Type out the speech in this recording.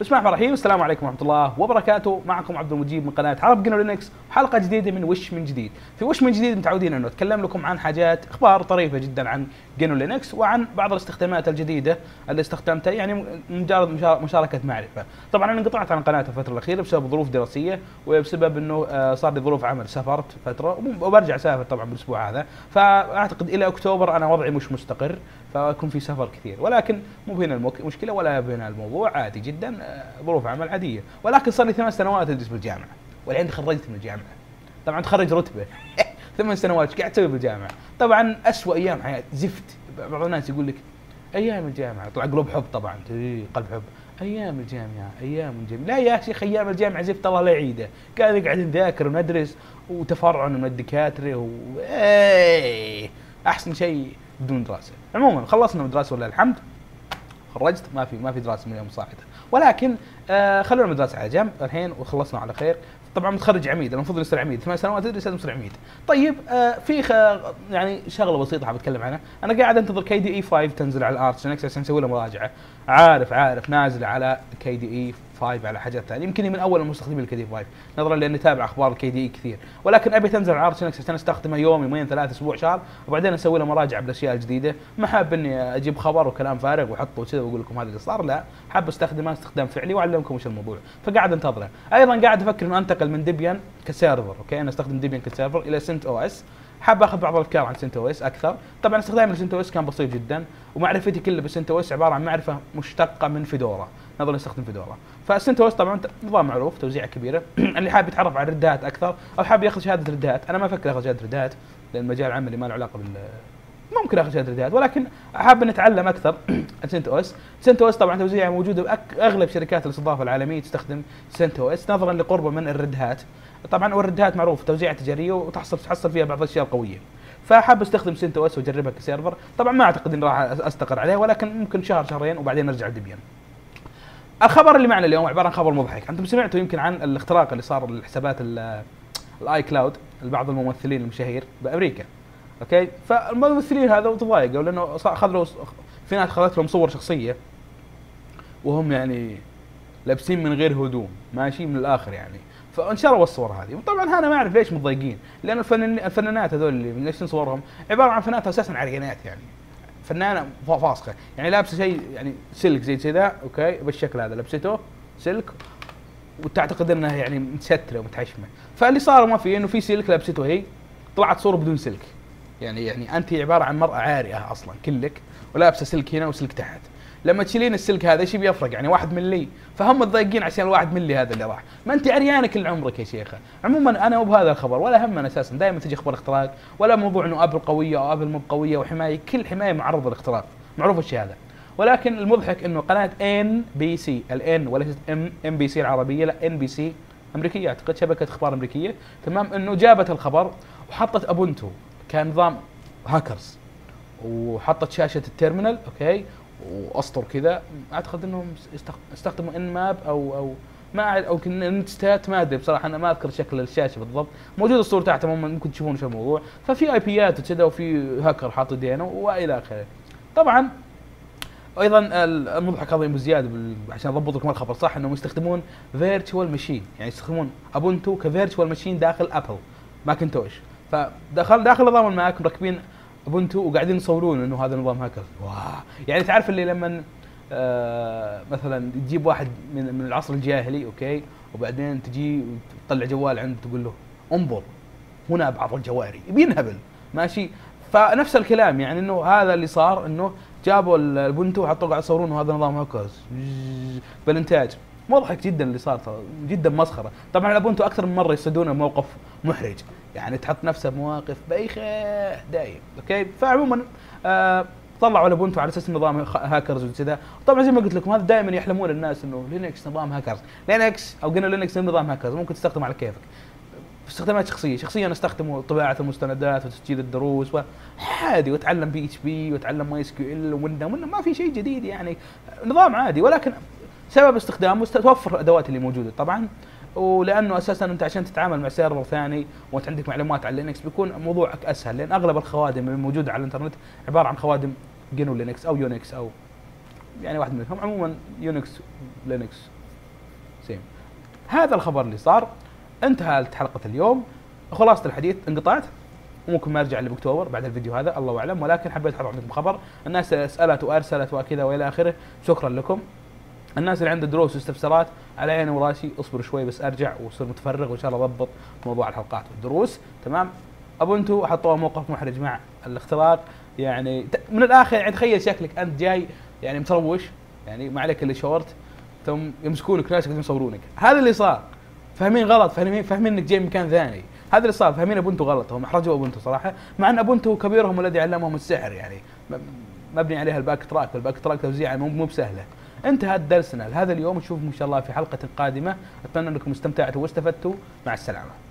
بسم الله الرحمن الرحيم. السلام عليكم ورحمة الله وبركاته. معكم عبد المجيب من قناة عرب جنو لينكس. حلقة جديدة من وش من جديد. في وش من جديد متعودين أنه أتكلم لكم عن حاجات أخبار طريفة جدا عن جنو لينكس وعن بعض الاستخدامات الجديدة اللي استخدمتها يعني مجرد مشاركة معرفة. طبعا أنا انقطعت عن قناة الفترة الأخيرة بسبب ظروف دراسية وبسبب أنه آه، صار لي ظروف عمل. سافرت فترة وبرجع اسافر طبعا بالأسبوع هذا. فأعتقد إلى أكتوبر أنا وضعي مش مستقر فيكون في سفر كثير. ولكن مو هنا المشكلة ولا هنا الموضوع عادي جدا. ظروف عمل عادية. ولكن صار لي ثمان سنوات أدرس بالجامعة. والحين تخرجت من الجامعة. طبعا تخرج رتبة. ثمان سنوات إيش قاعد تسوي بالجامعة؟ طبعا اسوء أيام حياتي. زفت. بعض الناس يقول لك أيام الجامعة. طلع قلوب حب طبعا. قلب حب. أيام الجامعة أيام الجامعة. لا يا شيخ أيام الجامعة زفت الله لا يعيده. قاعد قاعد نذاكر وندرس وتفرع من الدكاترة و... إيه أحسن شيء بدون دراسة. عموما خلصنا من الدراسه ولله الحمد. خرجت ما في ما في دراسة من اليوم صاعده ولكن آه خلونا من الدراسه على جنب الحين وخلصنا على خير. طبعا متخرج عميد المفروض يصير عميد. ثمان سنوات تدرس لازم تصير عميد. طيب آه في. يعني شغلة بسيطة حاب أتكلم عنها. أنا قاعد أنتظر KDE 5 تنزل على ال Arch عشان نسوي لها مراجعة. عارف عارف نازل على KDE 5 على حاجات ثانية. يمكن من أول المستخدمين ال KDE 5 نظرا لأني أتابع أخبار ال KDE كثير. ولكن أبي تنزل على Arch عشان استخدمها يوم يومين ثلاث أسبوع شهر. وبعدين أسوي لها مراجعة بالأشياء الجديدة. ما حاب إني أجيب خبر وكلام فارغ وأحطه وكذا وأقول لكم هذا اللي صار. لا. حاب استخدمها استخدام فعلي وأعلمكم وش الموضوع. فقاعد أنتظره. أيضا قاعد أفكر إنه أنتقل من ديبيان ك server أوكي؟ أنا أستخدم ديبيان ك server إلى CentOS حاب أخذ بعض الأفكار عن CentOS أكثر. طبعا استخدامي ل CentOS كان بسيط جدا ومعرفتي كلها ب CentOS عبارة عن معرفة مشتقة من فيدورا. نظرا استخدم فيدورا. ف CentOS طبعا نظام معروف توزيعة كبيرة. اللي حاب يتعرف على ال Red Hat أكثر أو حاب ياخذ شهادة Red Hat. أنا ما أفكر أخذ شهادة Red Hat لأن مجال عملي ما له علاقة بال ممكن اخذ شهاده Red Hat ولكن حاب نتعلم أكثر CentOS سنت أو اس طبعا توزيعها موجوده باغلب شركات الاستضافة العالمية تستخدم سنت أو اس نظرا لقربه من ال Red Hat طبعا وال Red Hat معروف توزيع تجارية وتحصل تحصل فيها بعض الأشياء القوية. فحاب أستخدم CentOS وأجربها ك server. طبعا ما أعتقد إني راح أستقر عليها ولكن ممكن شهر شهرين وبعدين أرجع ديبيان الخبر اللي معنا اليوم عبارة عن خبر مضحك. أنتم سمعتوا يمكن عن الاختراق اللي صار لحسابات ال iCloud لبعض الممثلين المشاهير بأمريكا. أوكي؟ فالممثلين هذا تضايقوا لأنه اخذ له في ناس اخذت لهم صور شخصية وهم يعني لابسين من غير هدوم ماشي من الآخر يعني. فانشروا الصور هذه. طبعا أنا ما أعرف ليش متضايقين لأن الفنان الفنانات هذول اللي ليش صورهم عبارة عن فنانات أساسا عريانات يعني. فنانة فاسخه يعني لابسة شيء يعني سلك زي كذا أوكي؟ بالشكل هذا لبسته سلك وتعتقد إنها يعني متسترة ومتحشمة. فاللي صار ما في إنه في سلك لابسته هي طلعت صورة بدون سلك. يعني يعني أنت عبارة عن مرأة عارية أصلا كلك ولابسه سلك هنا وسلك تحت. لما تشيلين السلك هذا إيش بيفرق يعني واحد ملي. فهم متضايقين عشان الواحد ملي هذا اللي راح. ما أنت عريانة كل عمرك يا شيخة. عموما أنا مو بهذا الخبر ولا همنا أساسا. دائما تجي أخبار اختراق ولا موضوع إنه Apple قويه أو Apple مو قوية وحماية. كل حماية معرضه للاختراق. معروف الشيء هذا. ولكن المضحك إنه قناة NBC الان وليست ام MBC العربية لا NBC أمريكية أعتقد شبكة أخبار أمريكية. تمام إنه جابت الخبر وحطت Ubuntu. كنظام هاكرز وحطت شاشة ال terminal أوكي؟ وأسطر كذا. أعتقد إنهم استخدموا Nmap أو أو ما أو netstat ما أدري بصراحة أنا ما أذكر شكل الشاشة بالضبط. موجوده الصورة تحت ممكن تشوفون شو الموضوع. ففي IP ات وكذا وفي هاكر حاط يدينه وإلى آخره. طبعا أيضا المضحك هذا بزياده عشان أضبط لكم الخبر صح؟ إنهم يستخدمون virtual machine يعني يستخدمون Ubuntu ك virtual machine داخل Apple Macintosh فداخل داخل نظام ال Mac مركبين Ubuntu وقاعدين يصورون إنه هذا نظام هاكر واه يعني تعرف اللي لما آه مثلا تجيب واحد من من العصر الجاهلي أوكي وبعدين تجي وتطلع جوال عنده تقول له انظر هنا بعض الجواري. بينهبل ماشي؟ فنفس الكلام يعني إنه هذا اللي صار إنه جابوا ال Ubuntu وحطوا قاعد يصورون هذا نظام هاكرز بالانتاج مضحك جدا اللي صار جدا مسخرة. طبعا ال Ubuntu أكثر من مرة يصيدونه موقف محرج. يعني تحط نفسه بمواقف بايخه دايم أوكي؟ فعموما آه طلعوا ال Ubuntu على أساس نظام هاكرز وكذا. طبعا زي ما قلت لكم هذا دائما يحلمون الناس إنه Linux نظام hackers. Linux أو قلنا Linux نظام هاكرز ممكن تستخدمه على كيفك. استخدامات شخصية شخصيا أستخدمه طباعه المستندات وتسجيل الدروس عادي وأتعلم PHP وأتعلم MySQL ما في شيء جديد يعني. نظام عادي ولكن سبب استخدامه توفر الأدوات اللي موجودة. طبعا ولأنه أساسا أنت عشان تتعامل مع server ثاني وأنت عندك معلومات عن Linux بيكون موضوعك أسهل لأن أغلب الخوادم الموجوده على الإنترنت عبارة عن خوادم GNU Linux أو Unix أو يعني واحد منهم. عموما Unix Linux. سيم هذا الخبر اللي صار. انتهت حلقة اليوم. خلاصة الحديث انقطعت وممكن ما أرجع إلا بأكتوبر بعد الفيديو هذا. الله أعلم. ولكن حبيت أحط عندكم خبر. الناس سألت وأرسلت وكذا وإلى آخره. شكرا لكم. الناس اللي عنده دروس واستفسارات على عيني وراسي اصبروا شوي بس أرجع واصير متفرغ وإن شاء الله أضبط موضوع الحلقات. والدروس تمام؟ Ubuntu حطوا موقف محرج مع الاختراق يعني من الآخر يعني تخيل شكلك أنت جاي يعني متروش يعني ما عليك إلا شورت ثم يمسكونك ناس يصورونك. هذا اللي صار. فاهمين غلط؟ فاهمين؟ فاهمين إنك جاي من مكان ثاني. هذا اللي صار. فاهمين Ubuntu غلط. هم أحرجوا Ubuntu صراحة. مع أن Ubuntu كبيرهم الذي علمهم السحر يعني. مبني عليها ال BackTrack. وال BackTrack توزيعه مو بسهلة. انتهى درسنا. لهذا اليوم نشوفكم إن شاء الله في حلقة قادمة. أتمنى أنكم استمتعتوا واستفدتوا. مع السلامة.